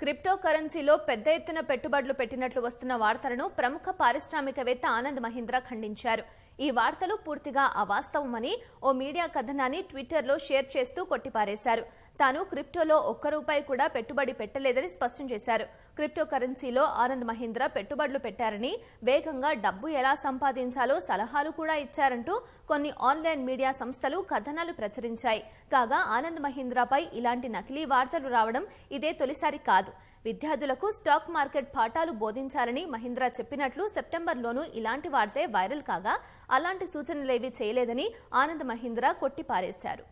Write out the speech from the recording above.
Crypto కరెన్సీలో పెద్ద ఎత్తున పెట్టుబడులు పెట్టినట్లు వస్తున్న వార్తలను ప్రముఖ పారిశ్రామికవేత్త ఆనంద్ మహీంద్రా ఖండించారు. ఈ వార్తలు పూర్తిగా అవాస్తవమని ఓ మీడియా కథనాన్ని ట్విట్టర్లో షేర్ చేస్తూ కొట్టిపారేశారు. తాను క్రిప్టోలో ఒక్క రూపాయి కూడా పెట్టుబడి పెట్టలేదని స్పష్టం చేశారు. క్రిప్టో కరెన్సీలో ఆనంద్ మహీంద్ర పెట్టుబడులు పెట్టారని వేగంగా డబ్బు ఎలా సంపాదించాలో సలహాలు కూడా ఇచ్చారంటూ కొన్ని ఆన్లైన్ మీడియా సంస్థలు కథనాలు ప్రచురించాయి. కాగా ఆనంద్ మహీంద్రాపై ఇలాంటి నకిలీ వార్తలు రావడం ఇదే తొలిసారి కాదు. విద్యార్థులకు స్టాక్ మార్కెట్ పాఠాలు బోధించాలని మహీంద్రా చెప్పినట్లు సెప్టెంబర్లోనూ ఇలాంటి వార్తే వైరల్ కాగా అలాంటి సూచనలేవీ చేయలేదని ఆనంద్ మహీంద్రా కొట్టిపారేశారు.